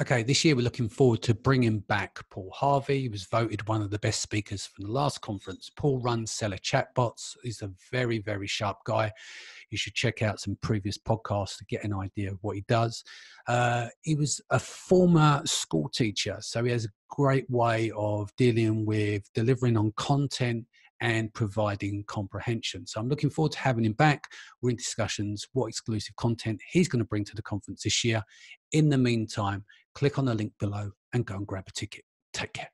Okay, this year we're looking forward to bringing back Paul Harvey. He was voted one of the best speakers from the last conference. Paul runs Seller Chatbots. He's a very, very sharp guy. You should check out some previous podcasts to get an idea of what he does. Uh, he was a former school teacher, so he has a great way of dealing with delivering on content and providing comprehension. So I'm looking forward to having him back. We're in discussions what exclusive content he's going to bring to the conference this year. In the meantime, click on the link below and go and grab a ticket. Take care.